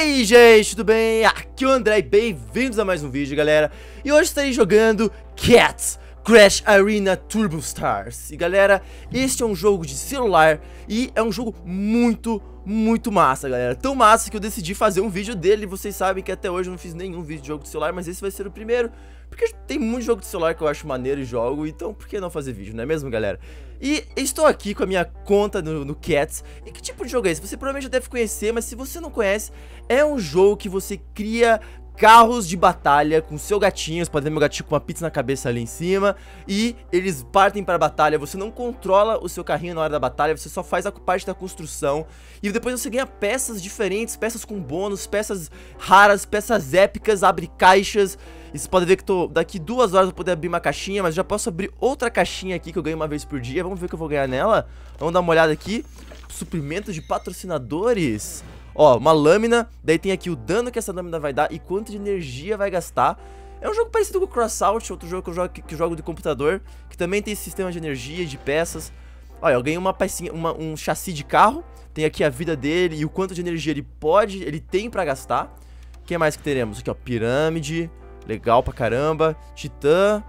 aí, gente, tudo bem? Aqui é o André bem-vindos a mais um vídeo, galera. E hoje estarei jogando Cats Crash Arena Turbo Stars. E galera, este é um jogo de celular e é um jogo muito, muito massa, galera. Tão massa que eu decidi fazer um vídeo dele. Vocês sabem que até hoje eu não fiz nenhum vídeo de jogo de celular, mas esse vai ser o primeiro. Porque tem muito jogo de celular que eu acho maneiro e jogo, então por que não fazer vídeo, não é mesmo, galera? E estou aqui com a minha conta no, no Cats. E que tipo de jogo é esse? Você provavelmente já deve conhecer, mas se você não conhece, é um jogo que você cria carros de batalha com seu gatinho, você pode ver meu gatinho com uma pizza na cabeça ali em cima, e eles partem para a batalha, você não controla o seu carrinho na hora da batalha, você só faz a parte da construção, e depois você ganha peças diferentes, peças com bônus, peças raras, peças épicas, abre caixas, e você pode ver que tô, daqui duas horas eu vou poder abrir uma caixinha, mas já posso abrir outra caixinha aqui que eu ganho uma vez por dia, vamos ver o que eu vou ganhar nela, vamos dar uma olhada aqui, suprimento de patrocinadores... Ó, uma lâmina, daí tem aqui o dano que essa lâmina vai dar e quanto de energia vai gastar. É um jogo parecido com o Crossout, outro jogo que eu jogo, que, que jogo de computador, que também tem esse sistema de energia de peças. Olha, eu ganhei uma pecinha, uma, um chassi de carro, tem aqui a vida dele e o quanto de energia ele pode, ele tem pra gastar. O que mais que teremos? Aqui, ó, pirâmide, legal pra caramba, titã,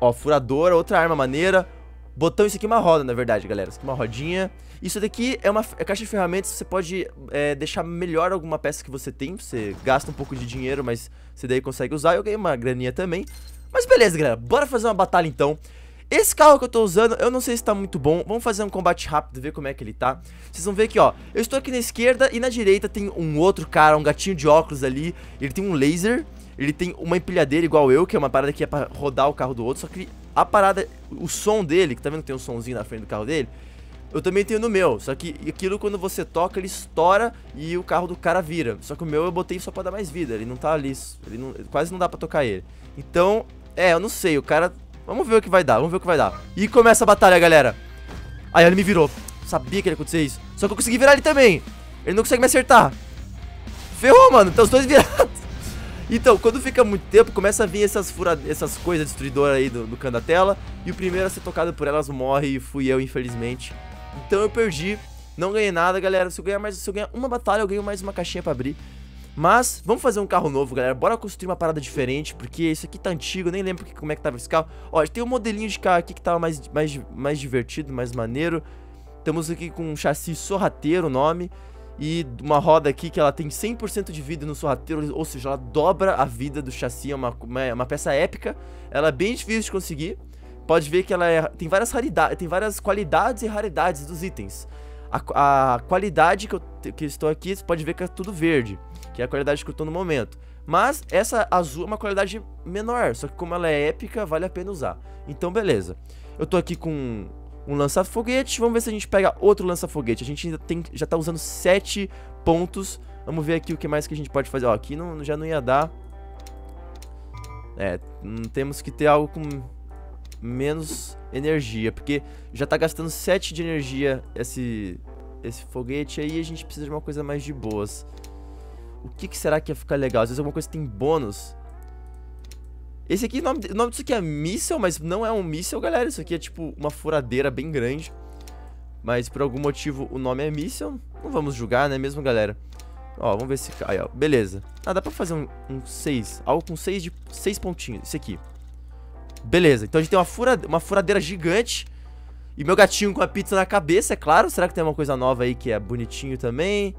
ó, furadora, outra arma maneira, botão, isso aqui é uma roda, na verdade, galera, isso aqui é uma rodinha... Isso daqui é uma é caixa de ferramentas, você pode é, deixar melhor alguma peça que você tem, você gasta um pouco de dinheiro, mas você daí consegue usar, eu ganhei uma graninha também. Mas beleza, galera, bora fazer uma batalha então. Esse carro que eu tô usando, eu não sei se tá muito bom, vamos fazer um combate rápido, ver como é que ele tá. Vocês vão ver aqui, ó, eu estou aqui na esquerda e na direita tem um outro cara, um gatinho de óculos ali, ele tem um laser... Ele tem uma empilhadeira igual eu, que é uma parada que é pra rodar o carro do outro, só que a parada, o som dele, que tá vendo que tem um somzinho na frente do carro dele, eu também tenho no meu, só que aquilo quando você toca, ele estoura e o carro do cara vira. Só que o meu eu botei só pra dar mais vida, ele não tá ali, ele não, quase não dá pra tocar ele. Então, é, eu não sei, o cara... Vamos ver o que vai dar, vamos ver o que vai dar. E começa a batalha, galera. Aí ele me virou. Sabia que ia acontecer isso. Só que eu consegui virar ele também. Ele não consegue me acertar. Ferrou, mano, então os dois virados. Então, quando fica muito tempo, começa a vir essas, fura... essas coisas destruidoras aí do, do canto da tela. E o primeiro a ser tocado por elas morre e fui eu, infelizmente. Então eu perdi, não ganhei nada, galera. Se eu ganhar mais, se eu ganhar uma batalha, eu ganho mais uma caixinha pra abrir. Mas, vamos fazer um carro novo, galera. Bora construir uma parada diferente, porque esse aqui tá antigo, nem lembro como é que tava esse carro. Ó, tem um modelinho de carro aqui que tava mais, mais, mais divertido, mais maneiro. Estamos aqui com um chassi sorrateiro, o nome. E uma roda aqui que ela tem 100% de vida no sorrateiro, ou seja, ela dobra a vida do chassi, é uma, uma, uma peça épica. Ela é bem difícil de conseguir pode ver que ela é, tem várias raridades, tem várias qualidades e raridades dos itens. A, a qualidade que eu, que estou aqui, você pode ver que é tudo verde, que é a qualidade que eu estou no momento. Mas essa azul é uma qualidade menor, só que como ela é épica, vale a pena usar. Então, beleza. Eu tô aqui com um lança-foguete, vamos ver se a gente pega outro lança-foguete. A gente ainda tem, já tá usando 7 pontos. Vamos ver aqui o que mais que a gente pode fazer. Ó, aqui não, já não ia dar. É, hum, temos que ter algo com menos energia, porque já tá gastando 7 de energia esse, esse foguete aí, a gente precisa de uma coisa mais de boas. O que, que será que ia ficar legal? Às vezes alguma coisa tem bônus. Esse aqui, o nome, nome disso aqui é míssel, mas não é um míssel, galera. Isso aqui é tipo uma furadeira bem grande. Mas por algum motivo o nome é míssel. Não vamos julgar, né mesmo, galera? Ó, vamos ver se... Aí, ó, beleza. Ah, dá pra fazer um 6. Um algo com 6 de... seis pontinhos. Esse aqui. Beleza, então a gente tem uma, fura, uma furadeira gigante. E meu gatinho com a pizza na cabeça, é claro. Será que tem uma coisa nova aí que é bonitinho também?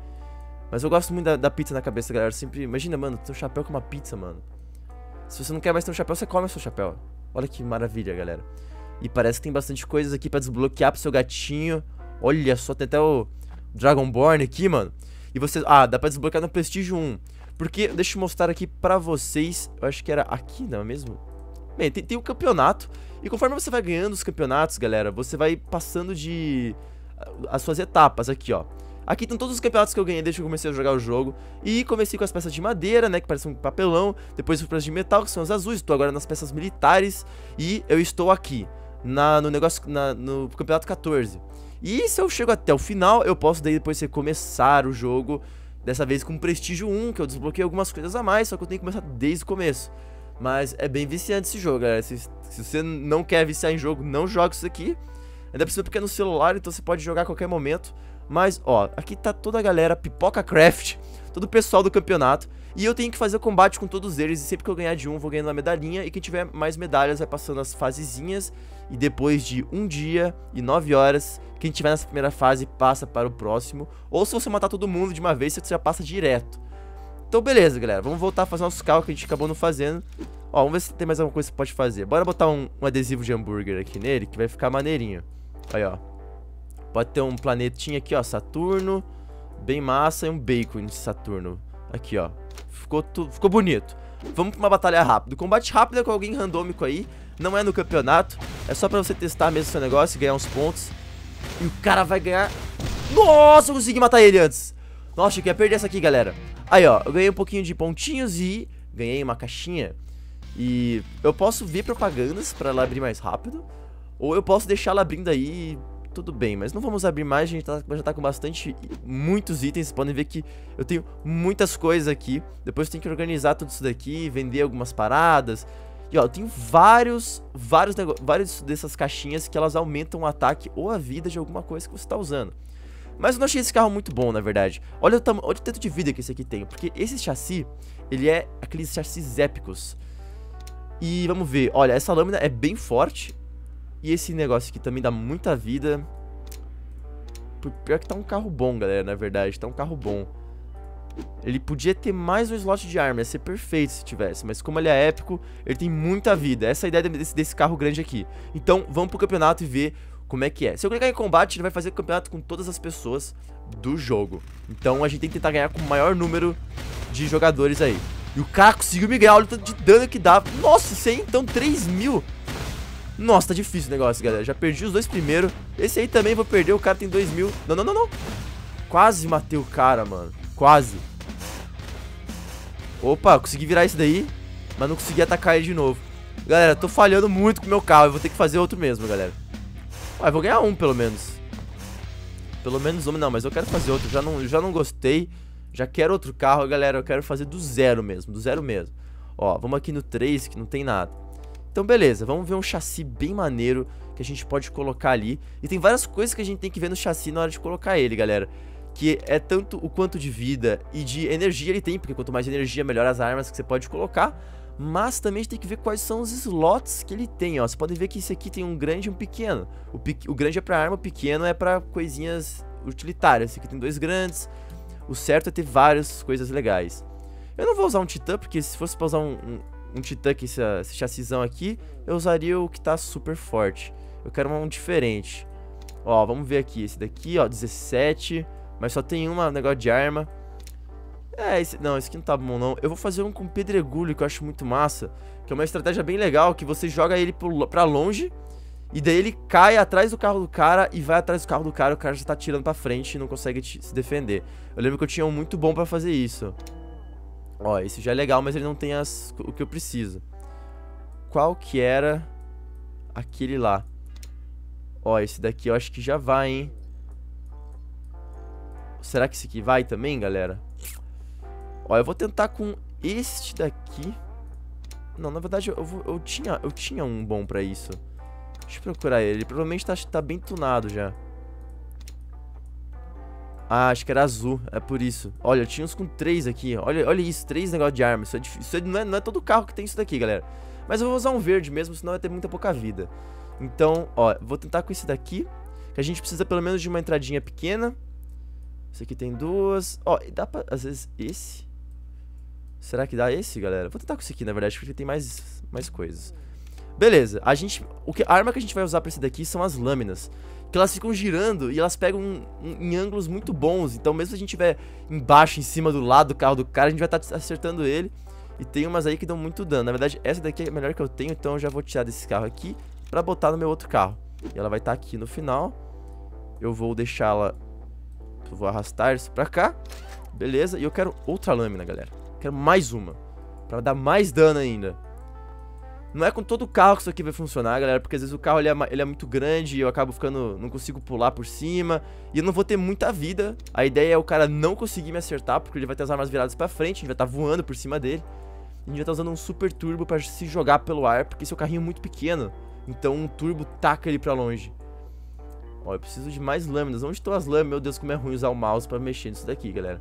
Mas eu gosto muito da, da pizza na cabeça, galera. Sempre. Imagina, mano, seu chapéu com uma pizza, mano. Se você não quer mais ter um chapéu, você come o seu chapéu. Olha que maravilha, galera. E parece que tem bastante coisas aqui pra desbloquear pro seu gatinho. Olha só, tem até o Dragonborn aqui, mano. E você... Ah, dá pra desbloquear no Prestígio 1. Porque, deixa eu mostrar aqui pra vocês. Eu acho que era aqui, não é mesmo? Bem, tem, tem o campeonato. E conforme você vai ganhando os campeonatos, galera, você vai passando de... As suas etapas aqui, ó. Aqui estão todos os campeonatos que eu ganhei desde que eu comecei a jogar o jogo. E comecei com as peças de madeira, né, que parecem um papelão. Depois as peças de metal, que são as azuis. Estou agora nas peças militares. E eu estou aqui, na, no negócio, na, no campeonato 14. E se eu chego até o final, eu posso daí depois recomeçar o jogo. Dessa vez com prestígio 1, que eu desbloqueei algumas coisas a mais, só que eu tenho que começar desde o começo. Mas é bem viciante esse jogo, galera. Se, se você não quer viciar em jogo, não joga isso aqui. Ainda precisa porque é no celular, então você pode jogar a qualquer momento. Mas, ó, aqui tá toda a galera, Pipoca Craft, todo o pessoal do campeonato. E eu tenho que fazer combate com todos eles, e sempre que eu ganhar de um, vou ganhando uma medalhinha, e quem tiver mais medalhas vai passando as fasezinhas, e depois de um dia e nove horas, quem tiver nessa primeira fase passa para o próximo, ou se você matar todo mundo de uma vez, você já passa direto. Então beleza, galera, vamos voltar a fazer nossos cálculos que a gente acabou não fazendo. Ó, vamos ver se tem mais alguma coisa que você pode fazer. Bora botar um, um adesivo de hambúrguer aqui nele, que vai ficar maneirinho. Aí, ó. Pode ter um planetinha aqui, ó, Saturno, bem massa, e um bacon de Saturno. Aqui, ó. Ficou, tu, ficou bonito. Vamos pra uma batalha rápida. Combate rápido é com alguém randômico aí. Não é no campeonato. É só pra você testar mesmo seu negócio e ganhar uns pontos. E o cara vai ganhar... Nossa, eu consegui matar ele antes. Nossa, eu ia perder essa aqui, galera. Aí, ó. Eu ganhei um pouquinho de pontinhos e ganhei uma caixinha. E eu posso ver propagandas pra ela abrir mais rápido. Ou eu posso deixar ela abrindo aí tudo bem, mas não vamos abrir mais, a gente tá, já tá com bastante, muitos itens, vocês podem ver que eu tenho muitas coisas aqui, depois eu tenho que organizar tudo isso daqui, vender algumas paradas, e ó, eu tenho vários, vários, vários dessas caixinhas que elas aumentam o ataque ou a vida de alguma coisa que você tá usando. Mas eu não achei esse carro muito bom, na verdade. Olha o, olha o tanto de vida que esse aqui tem, porque esse chassi, ele é aqueles chassis épicos. E vamos ver, olha, essa lâmina é bem forte, e esse negócio aqui também dá muita vida. Pior que tá um carro bom, galera, na verdade. Tá um carro bom. Ele podia ter mais um slot de arma, ia ser perfeito se tivesse. Mas como ele é épico, ele tem muita vida. Essa é a ideia desse, desse carro grande aqui. Então, vamos pro campeonato e ver como é que é. Se eu clicar em combate, ele vai fazer campeonato com todas as pessoas do jogo. Então, a gente tem que tentar ganhar com o maior número de jogadores aí. E o cara conseguiu me ganhar, olha o tanto de dano que dá. Nossa, isso aí, então, 3 mil. Nossa, tá difícil o negócio, galera. Já perdi os dois primeiros. Esse aí também vou perder. O cara tem dois mil. Não, não, não, não. Quase matei o cara, mano. Quase. Opa, consegui virar esse daí. Mas não consegui atacar ele de novo. Galera, tô falhando muito com o meu carro. Eu vou ter que fazer outro mesmo, galera. Ué, vou ganhar um, pelo menos. Pelo menos um. Não, mas eu quero fazer outro. Já não, já não gostei. Já quero outro carro, galera. Eu quero fazer do zero mesmo. Do zero mesmo. Ó, vamos aqui no 3, que não tem nada. Então beleza, vamos ver um chassi bem maneiro que a gente pode colocar ali. E tem várias coisas que a gente tem que ver no chassi na hora de colocar ele, galera. Que é tanto o quanto de vida e de energia ele tem, porque quanto mais energia, melhor as armas que você pode colocar. Mas também a gente tem que ver quais são os slots que ele tem, ó. Vocês podem ver que esse aqui tem um grande e um pequeno. O, pe o grande é pra arma, o pequeno é pra coisinhas utilitárias. Esse aqui tem dois grandes. O certo é ter várias coisas legais. Eu não vou usar um titã, porque se fosse pra usar um, um um Titã, que esse, esse chassizão aqui, eu usaria o que tá super forte. Eu quero um diferente. Ó, vamos ver aqui. Esse daqui, ó, 17. Mas só tem um negócio de arma. É, esse, não, esse aqui não tá bom não. Eu vou fazer um com pedregulho que eu acho muito massa. Que é uma estratégia bem legal, que você joga ele pro, pra longe. E daí ele cai atrás do carro do cara e vai atrás do carro do cara. O cara já tá tirando pra frente e não consegue se defender. Eu lembro que eu tinha um muito bom pra fazer isso. Ó, esse já é legal, mas ele não tem as, o que eu preciso. Qual que era aquele lá? Ó, esse daqui eu acho que já vai, hein? Será que esse aqui vai também, galera? Ó, eu vou tentar com este daqui. Não, na verdade eu, vou, eu, tinha, eu tinha um bom pra isso. Deixa eu procurar ele. Ele provavelmente tá, tá bem tunado já. Ah, acho que era azul, é por isso. Olha, tinha uns com três aqui. Olha, olha isso, três negócios de arma. Isso, é difícil. isso é, não, é, não é todo carro que tem isso daqui, galera. Mas eu vou usar um verde mesmo, senão vai ter muita pouca vida. Então, ó, vou tentar com esse daqui. Que a gente precisa pelo menos de uma entradinha pequena. Esse aqui tem duas. Ó, dá pra, às vezes, esse... Será que dá esse, galera? Vou tentar com esse aqui, na verdade, porque tem mais, mais coisas. Beleza, a gente... O que, a arma que a gente vai usar pra esse daqui são as lâminas que elas ficam girando e elas pegam em ângulos muito bons. Então, mesmo se a gente estiver embaixo, em cima do lado do carro do cara, a gente vai estar tá acertando ele. E tem umas aí que dão muito dano. Na verdade, essa daqui é a melhor que eu tenho, então eu já vou tirar desse carro aqui pra botar no meu outro carro. E ela vai estar tá aqui no final. Eu vou deixá-la... Eu vou arrastar isso pra cá. Beleza, e eu quero outra lâmina, galera. Quero mais uma. Pra dar mais dano ainda. Não é com todo carro que isso aqui vai funcionar, galera, porque às vezes o carro ele é, ele é, muito grande e eu acabo ficando, não consigo pular por cima e eu não vou ter muita vida. A ideia é o cara não conseguir me acertar, porque ele vai ter as armas viradas pra frente, a gente vai estar tá voando por cima dele. A gente vai estar tá usando um super turbo pra se jogar pelo ar, porque esse é um carrinho muito pequeno, então um turbo taca ele pra longe. Ó, eu preciso de mais lâminas. Onde estão as lâminas? Meu Deus, como é ruim usar o mouse pra mexer nisso daqui, galera.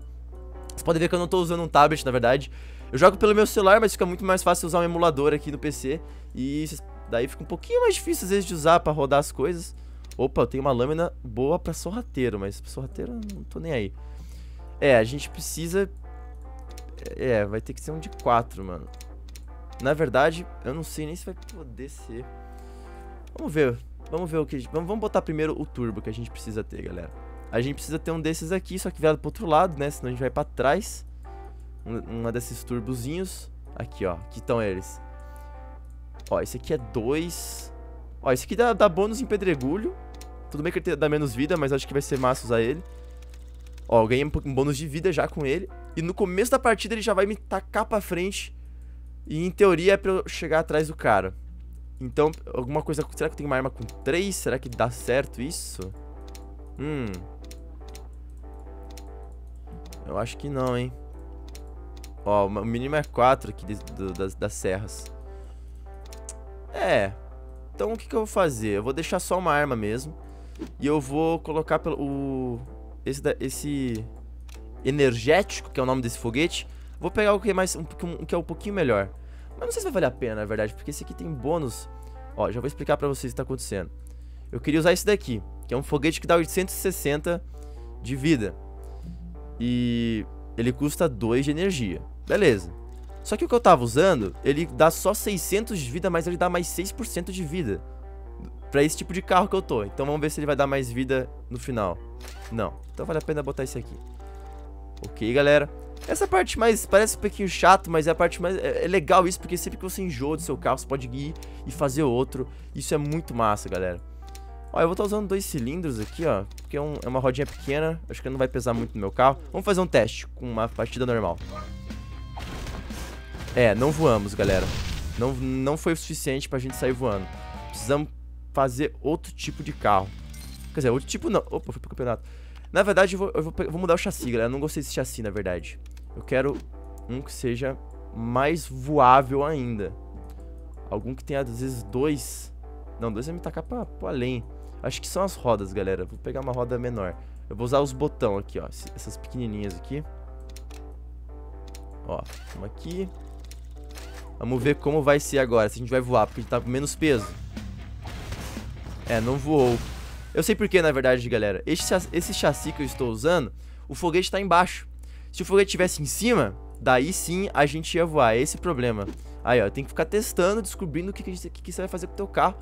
Vocês podem ver que eu não tô usando um tablet, na verdade. Eu jogo pelo meu celular, mas fica muito mais fácil usar um emulador aqui no PC. E daí fica um pouquinho mais difícil, às vezes, de usar pra rodar as coisas. Opa, eu tenho uma lâmina boa pra sorrateiro, mas pra sorrateiro eu não tô nem aí. É, a gente precisa... É, vai ter que ser um de 4, mano. Na verdade, eu não sei nem se vai poder ser. Vamos ver. Vamos ver o que... Vamos, vamos botar primeiro o turbo que a gente precisa ter, galera. A gente precisa ter um desses aqui, só que virado pro outro lado, né? Senão a gente vai pra trás. Um, uma desses turbozinhos. Aqui, ó. Aqui estão eles. Ó, esse aqui é 2. Ó, esse aqui dá, dá bônus em pedregulho. Tudo bem que ele dá menos vida, mas acho que vai ser massa usar ele. Ó, eu ganhei um, um bônus de vida já com ele. E no começo da partida ele já vai me tacar pra frente. E em teoria é pra eu chegar atrás do cara. Então, alguma coisa... Será que eu tenho uma arma com 3? Será que dá certo isso? Hum... Eu acho que não, hein. Ó, o mínimo é 4 aqui de, do, das, das serras. É. Então o que, que eu vou fazer? Eu vou deixar só uma arma mesmo. E eu vou colocar pelo, o, esse, esse energético, que é o nome desse foguete. Vou pegar o que é mais um, que é um pouquinho melhor. Mas não sei se vai valer a pena, na verdade, porque esse aqui tem bônus. Ó, já vou explicar pra vocês o que tá acontecendo. Eu queria usar esse daqui, que é um foguete que dá 860 de vida. E ele custa 2 de energia. Beleza. Só que o que eu tava usando, ele dá só 600 de vida, mas ele dá mais 6% de vida. Pra esse tipo de carro que eu tô. Então vamos ver se ele vai dar mais vida no final. Não. Então vale a pena botar esse aqui. Ok, galera. Essa parte mais, parece um pouquinho chato, mas é a parte mais, é, é, legal isso, porque sempre que você enjoa do seu carro, você pode ir e fazer outro. Isso é muito massa, galera. Ó, eu vou estar usando dois cilindros aqui, ó, porque é, um, é, uma rodinha pequena, acho que não vai pesar muito no meu carro. Vamos fazer um teste com uma partida normal. É, não voamos, galera. Não, não foi o suficiente pra gente sair voando. Precisamos fazer outro tipo de carro. Quer dizer, outro tipo não. Opa, fui pro campeonato. Na verdade, eu vou, eu vou, eu vou mudar o chassi, galera. Eu não gostei desse chassi, na verdade. Eu quero um que seja mais voável ainda. Algum que tenha, às vezes, dois... Não, dois vai me tacar pra, pra além. Acho que são as rodas, galera. Vou pegar uma roda menor. Eu vou usar os botão aqui, ó. Essas pequenininhas aqui. Ó, uma aqui. Vamos ver como vai ser agora. Se a gente vai voar, porque a gente tá com menos peso. É, não voou. Eu sei porquê, na verdade, galera. Esse, esse chassi que eu estou usando, o foguete tá embaixo. Se o foguete estivesse em cima, daí sim a gente ia voar. É esse o problema. Aí, ó, tem que ficar testando, descobrindo o que, que, que, você vai fazer com o teu carro.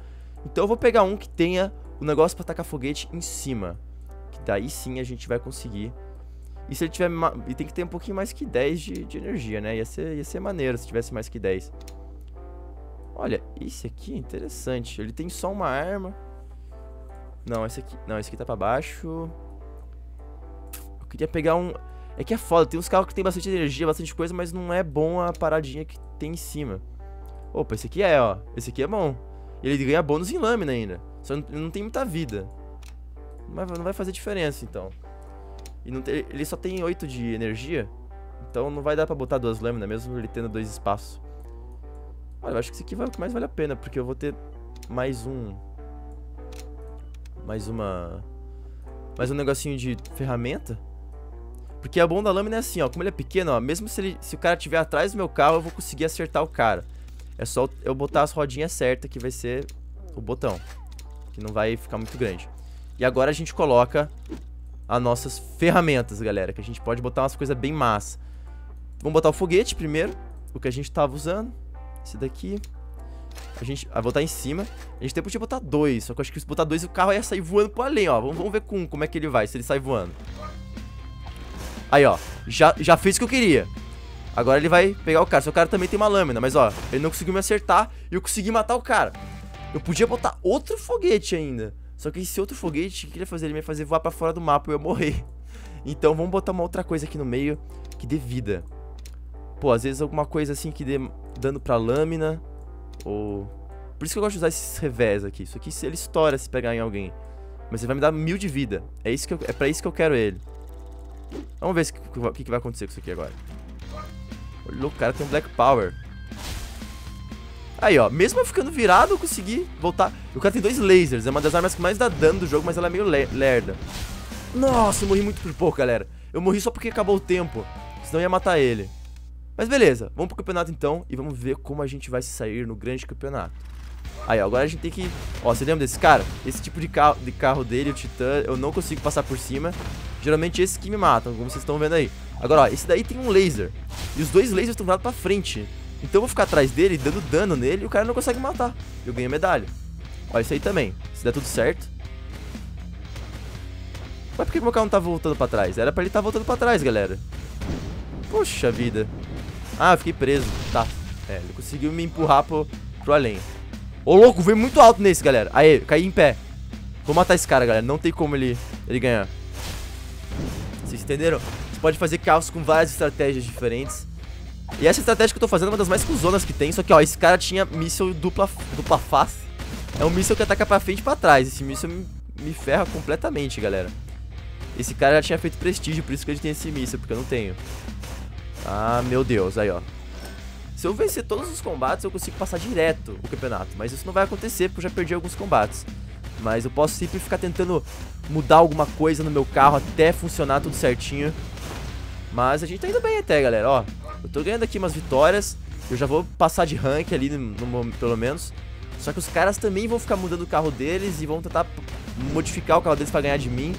Então eu vou pegar um que tenha o negócio para tacar foguete em cima. Que daí sim a gente vai conseguir. E se ele tiver. E tem que ter um pouquinho mais que 10 de, de energia, né? Ia ser, ia ser maneiro se tivesse mais que 10. Olha, esse aqui é interessante. Ele tem só uma arma. Não, esse aqui. Não, esse aqui tá pra baixo. Eu queria pegar um. É que é foda, tem uns carros que tem bastante energia, bastante coisa, mas não é bom a paradinha que tem em cima. Opa, esse aqui é, ó. Esse aqui é bom. Ele ganha bônus em lâmina ainda. Só não, não tem muita vida. Mas não vai fazer diferença, então. E tem, ele só tem 8 de energia. Então não vai dar pra botar duas lâminas, mesmo ele tendo dois espaços. Olha, eu acho que esse aqui vai o que mais vale a pena, porque eu vou ter mais um... Mais uma... Mais um negocinho de ferramenta. Porque a bom da lâmina é assim, ó. Como ele é pequeno, ó. Mesmo se, ele, se o cara estiver atrás do meu carro, eu vou conseguir acertar o cara. É só eu botar as rodinhas certas, que vai ser o botão que não vai ficar muito grande. E agora a gente coloca as nossas ferramentas, galera, que a gente pode botar umas coisas bem massa. Vamos botar o foguete primeiro, o que a gente tava usando. Esse daqui. A gente vai botar em cima. A gente tem podia botar dois, só que eu acho que se botar dois o carro ia sair voando pro além, ó. Vamos, vamos ver com, como é que ele vai, se ele sai voando. Aí, ó. Já, já fez o que eu queria. Agora ele vai pegar o cara. Só o cara também tem uma lâmina, mas ó, ele não conseguiu me acertar e eu consegui matar o cara. Eu podia botar outro foguete ainda. Só que esse outro foguete, o que ele ia fazer? Ele ia fazer voar pra fora do mapa e eu ia morrer. Então vamos botar uma outra coisa aqui no meio que dê vida. Pô, às vezes alguma coisa assim que dê dano pra lâmina. Ou... Por isso que eu gosto de usar esses revés aqui. Isso aqui ele estoura se pegar em alguém. Mas ele vai me dar mil de vida. É, isso que eu, é pra isso que eu quero ele. Vamos ver o que, que vai acontecer com isso aqui agora. Olha, o cara tem um Black Power. Aí, ó, mesmo eu ficando virado, eu consegui voltar. O cara tem dois lasers, é uma das armas que mais dá dano do jogo, mas ela é meio lerda. Nossa, eu morri muito por pouco, galera. Eu morri só porque acabou o tempo. Senão ia matar ele. Mas beleza, vamos pro campeonato então e vamos ver como a gente vai se sair no grande campeonato. Aí, ó, agora a gente tem que... Ó, você lembra desse cara? Esse tipo de carro, de carro dele, o Titã, eu não consigo passar por cima. Geralmente esses que me matam, como vocês estão vendo aí. Agora, ó, esse daí tem um laser. E os dois lasers estão virados pra frente. Então eu vou ficar atrás dele, dando dano nele, e o cara não consegue matar. Eu ganho medalha. Ó, isso aí também. Se der tudo certo. Mas por que meu carro não tá voltando pra trás? Era pra ele estar tá voltando pra trás, galera. Poxa vida. Ah, eu fiquei preso. Tá. É, ele conseguiu me empurrar pro, pro além. Ô, louco, veio muito alto nesse, galera. Aí, caí em pé. Vou matar esse cara, galera. Não tem como ele, ele ganhar. Vocês entenderam? Você pode fazer carros com várias estratégias diferentes. E essa estratégia que eu tô fazendo é uma das mais cuzonas que tem. Só que, ó, esse cara tinha míssil dupla, dupla face. É um míssil que ataca pra frente e pra trás. Esse míssil me, me ferra completamente, galera. Esse cara já tinha feito prestígio, por isso que ele tem esse míssil, porque eu não tenho. Ah, meu Deus, aí, ó. Se eu vencer todos os combates, eu consigo passar direto o campeonato. Mas isso não vai acontecer, porque eu já perdi alguns combates. Mas eu posso sempre ficar tentando mudar alguma coisa no meu carro até funcionar tudo certinho. Mas a gente tá indo bem até, galera, ó. Eu tô ganhando aqui umas vitórias. Eu já vou passar de rank ali, no, no, pelo menos. Só que os caras também vão ficar mudando o carro deles e vão tentar modificar o carro deles pra ganhar de mim.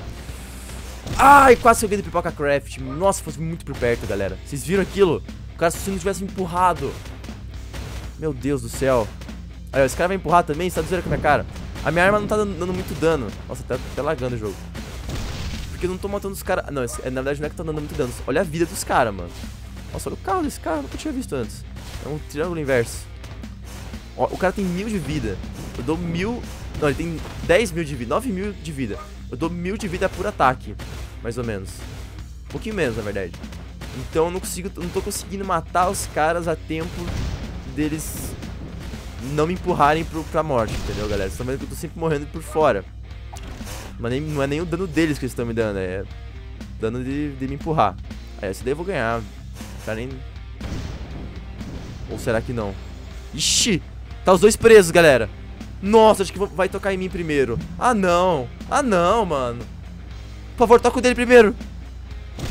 Ai, quase eu ganhei do Pipoca Craft. Nossa, fosse muito por perto, galera. Vocês viram aquilo? cara se não tivesse me empurrado. Meu Deus do céu. Aí, ó, esse cara vai empurrar também, você tá dizendo com a minha cara. A minha arma não tá dando, dando muito dano. Nossa, tá até lagando o jogo. Porque eu não tô matando os caras. Não, esse, na verdade não é que tá dando muito dano. Olha a vida dos caras, mano. Nossa, olha o carro desse cara, eu nunca tinha visto antes. É um triângulo inverso. Ó, o cara tem mil de vida. Eu dou mil. Não, ele tem 10 mil de vida, 9 mil de vida. Eu dou mil de vida por ataque, mais ou menos. Um pouquinho menos, na verdade. Então eu não consigo, não tô conseguindo matar os caras a tempo deles não me empurrarem pro, pra morte, entendeu, galera? Vocês estão vendo que eu tô sempre morrendo por fora. Mas nem, não é nem o dano deles que eles estão me dando, é dano de, de me empurrar. Aí essa daí eu vou ganhar. Nem... Ou será que não? Ixi! Tá os dois presos, galera. Nossa, acho que vai tocar em mim primeiro. Ah, não. Ah, não, mano. Por favor, toca o dele primeiro.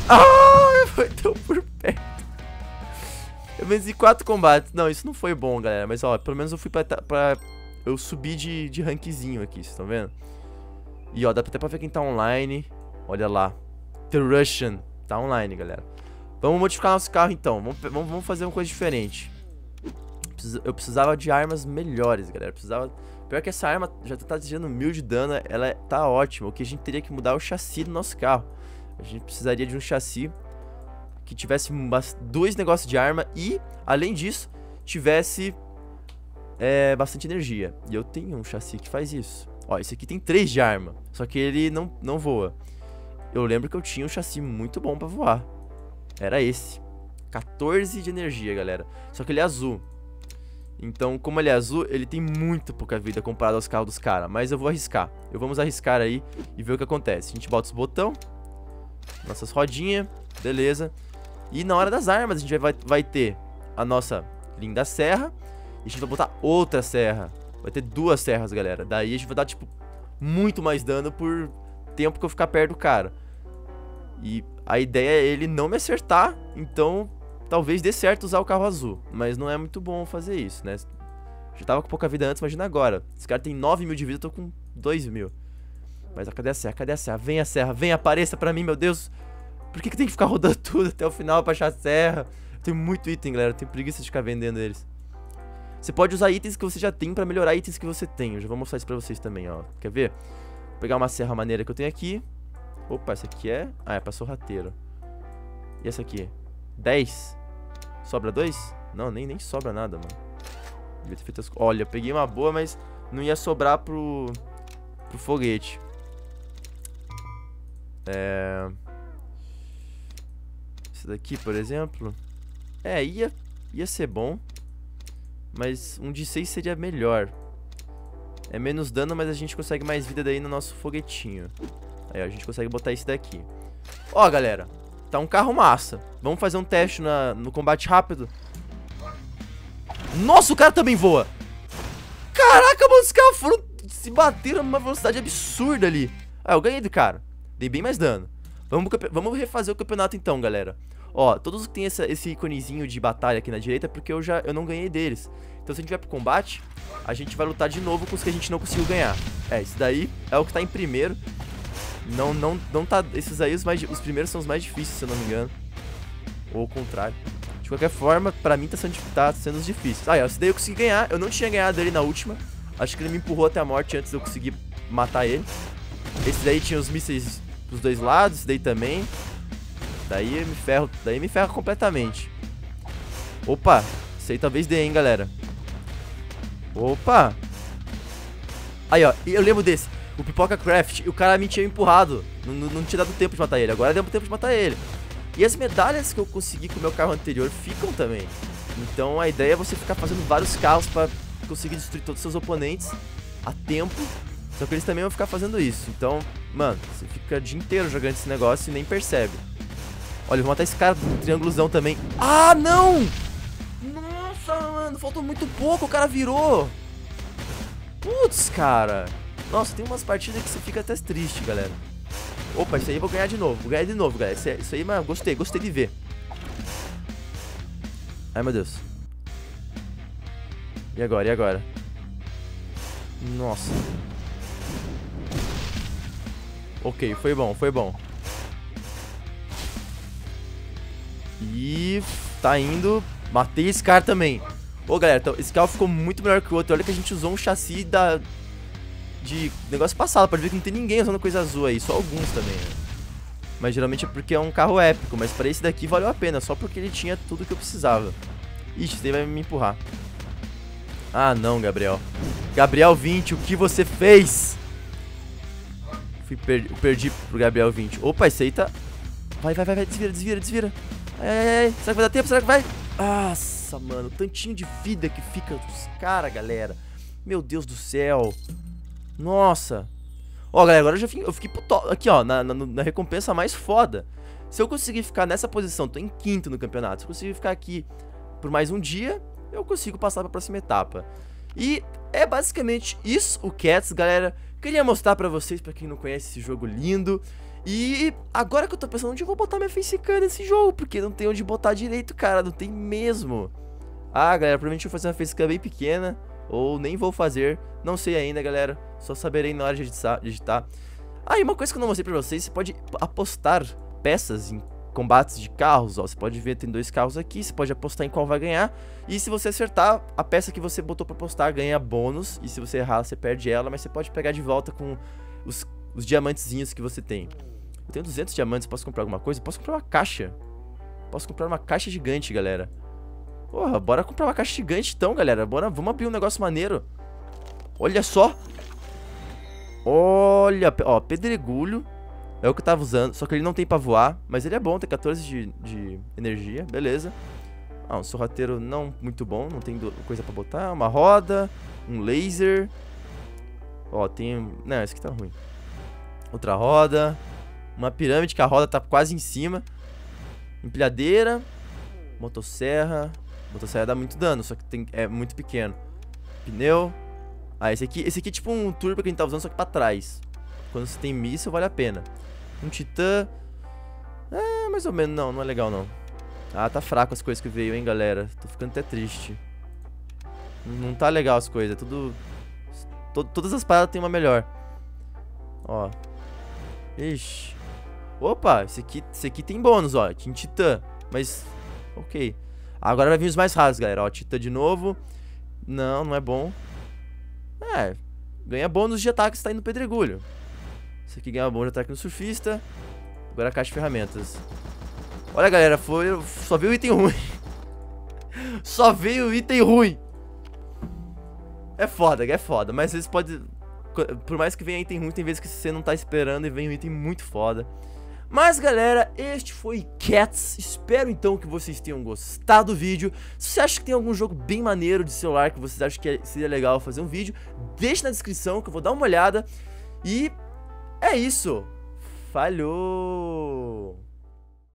Ah, foi tão por perto. Eu venci quatro combates. Não, isso não foi bom, galera. Mas, ó, pelo menos eu fui pra... pra eu subi de, de rankzinho aqui, vocês estão vendo? E, ó, dá até pra ver quem tá online. Olha lá. The Russian. Tá online, galera. Vamos modificar nosso carro, então. Vamos, vamos, fazer uma coisa diferente. Eu precisava de armas melhores, galera. Precisava... Pior que essa arma já tá gerando mil de dano, ela tá ótima. O que a gente teria que mudar é o chassi do nosso carro. A gente precisaria de um chassi que tivesse dois negócios de arma e, além disso, tivesse é, bastante energia. E eu tenho um chassi que faz isso. Ó, esse aqui tem três de arma, só que ele não, não voa. Eu lembro que eu tinha um chassi muito bom pra voar. Era esse. 14 de energia, galera. Só que ele é azul. Então, como ele é azul, ele tem muito pouca vida comparado aos carros dos caras. Mas eu vou arriscar. Eu vamos arriscar aí e ver o que acontece. A gente bota os botão. Nossas rodinhas. Beleza. E na hora das armas, a gente vai, vai ter a nossa linda serra. E a gente vai botar outra serra. Vai ter duas serras, galera. Daí a gente vai dar, tipo, muito mais dano por tempo que eu ficar perto do cara. E a ideia é ele não me acertar. Então talvez dê certo usar o carro azul. Mas não é muito bom fazer isso, né? Já tava com pouca vida antes, imagina agora. Esse cara tem 9 mil de vida, eu tô com 2 mil. Mas a cadê a serra? Cadê a serra? Vem a serra, vem, apareça pra mim, meu Deus. Por que, que tem que ficar rodando tudo até o final pra achar a serra? Eu tenho muito item, galera. Eu tenho preguiça de ficar vendendo eles. Você pode usar itens que você já tem pra melhorar itens que você tem. Eu já vou mostrar isso pra vocês também, ó. Quer ver? Vou pegar uma serra maneira que eu tenho aqui. Opa, essa aqui é... Ah, é pra sorrateiro. E essa aqui? 10. Sobra dois? Não, nem, nem sobra nada, mano. Devia ter feito as... Olha, peguei uma boa, mas não ia sobrar pro, pro foguete. É... Esse daqui, por exemplo. É, ia, ia ser bom. Mas um de 6 seria melhor. É menos dano, mas a gente consegue mais vida daí no nosso foguetinho. Aí, a gente consegue botar esse daqui. Ó, galera. Tá um carro massa. Vamos fazer um teste na, no combate rápido. Nossa, o cara também voa. Caraca, mano, os caras foram se bateram numa velocidade absurda ali. Ah, eu ganhei do cara. Dei bem mais dano. Vamos, vamos refazer o campeonato então, galera. Ó, todos que tem essa, esse iconezinho de batalha aqui na direita é porque eu já eu não ganhei deles. Então se a gente vai pro combate, a gente vai lutar de novo com os que a gente não conseguiu ganhar. É, esse daí é o que tá em primeiro. Não, não, não tá... Esses aí, os, mais, os primeiros são os mais difíceis, se eu não me engano. Ou o contrário. De qualquer forma, pra mim tá sendo, tá sendo os difíceis. Ah, esse daí eu consegui ganhar. Eu não tinha ganhado ele na última. Acho que ele me empurrou até a morte antes de eu conseguir matar ele. Esse daí tinha os mísseis dos dois lados, esse daí também. Daí me ferro, daí me ferra completamente. Opa, isso aí talvez dê, hein, galera. Opa. Aí, ó, eu lembro desse. O Pipoca Craft, o cara me tinha empurrado. Não, não tinha dado tempo de matar ele. Agora deu tempo de matar ele. E as medalhas que eu consegui com o meu carro anterior ficam também. Então a ideia é você ficar fazendo vários carros para conseguir destruir todos os seus oponentes a tempo. Só que eles também vão ficar fazendo isso. Então, mano, você fica o dia inteiro jogando esse negócio e nem percebe. Olha, eu vou matar esse cara do triângulozão também. Ah, não! Nossa, mano, faltou muito pouco, o cara virou. Putz, cara. Nossa, tem umas partidas que você fica até triste, galera. Opa, isso aí eu vou ganhar de novo. Vou ganhar de novo, galera. Isso, isso aí, mano, gostei, gostei de ver. Ai, meu Deus. E agora, e agora? Nossa. Ok, foi bom, foi bom. E tá indo. Matei esse cara também. Ô, galera, então, esse carro ficou muito melhor que o outro. Olha que a gente usou um chassi da... De negócio passado. Pode ver que não tem ninguém usando coisa azul aí. Só alguns também, né? Mas geralmente é porque é um carro épico. Mas pra esse daqui valeu a pena. Só porque ele tinha tudo que eu precisava. Ixi, esse vai me empurrar. Ah, não, Gabriel. Gabriel 20, o que você fez? Fui per perdi pro Gabriel 20. Opa, esse aí tá... Vai, vai, vai, vai. Desvira, desvira, desvira. Ai, ai, ai. Será que vai dar tempo? Será que vai? Nossa, mano. O tantinho de vida que fica dos caras, galera. Meu Deus do céu. Nossa. Ó, galera, agora eu já fiquei, eu fiquei aqui, ó, na, na, na, recompensa mais foda. Se eu conseguir ficar nessa posição, tô em quinto no campeonato. Se eu conseguir ficar aqui por mais um dia, eu consigo passar pra próxima etapa. E é basicamente isso o Cats, galera. Queria mostrar pra vocês, pra quem não conhece esse jogo lindo. E agora que eu tô pensando onde eu vou botar minha facecam nesse jogo, porque não tem onde botar direito, cara, não tem mesmo. Ah, galera, provavelmente eu vou fazer uma facecam bem pequena, ou nem vou fazer, não sei ainda, galera, só saberei na hora de editar. Ah, e uma coisa que eu não mostrei pra vocês, você pode apostar peças em combates de carros, ó, você pode ver, tem dois carros aqui, você pode apostar em qual vai ganhar, e se você acertar, a peça que você botou pra apostar ganha bônus, e se você errar, você perde ela, mas você pode pegar de volta com os, os diamantezinhos que você tem. Eu tenho 200 diamantes, posso comprar alguma coisa? Posso comprar uma caixa. Posso comprar uma caixa gigante, galera. Porra, bora comprar uma caixa gigante então, galera. Bora, vamos abrir um negócio maneiro. Olha só. Olha, ó, pedregulho. É o que eu tava usando, só que ele não tem pra voar. Mas ele é bom, tem 14 de, de energia, beleza. Ah, um sorrateiro não muito bom, não tem coisa pra botar. Uma roda, um laser. Ó, tem... Não, esse aqui tá ruim. Outra roda. Uma pirâmide que a roda tá quase em cima. Empilhadeira. Motosserra. Motosserra dá muito dano, só que tem, é muito pequeno. Pneu. Ah, esse aqui, esse aqui é tipo um turbo que a gente tá usando, só que pra trás. Quando você tem míssil, vale a pena. Um titã. É, mais ou menos. Não, não é legal, não. Ah, tá fraco as coisas que veio, hein, galera. Tô ficando até triste. Não tá legal as coisas. É tudo... todas as paradas tem uma melhor. Ó. Ixi. Opa, esse aqui, esse aqui tem bônus, ó. Tinha Titã. Mas, ok. Agora vai vir os mais raros, galera. Ó, Titã de novo. Não, não é bom. É, ganha bônus de ataque se tá indo pedregulho. Esse aqui ganha bônus de ataque no surfista. Agora a caixa de ferramentas. Olha, galera, foi, só veio item ruim. só veio item ruim. É foda, é foda. Mas às vezes pode... Por mais que venha item ruim, tem vezes que você não tá esperando e vem um item muito foda. Mas galera, este foi Cats, espero então que vocês tenham gostado do vídeo. Se você acha que tem algum jogo bem maneiro de celular que vocês acham que é, seria legal fazer um vídeo Deixe na descrição que eu vou dar uma olhada. E é isso, falhou!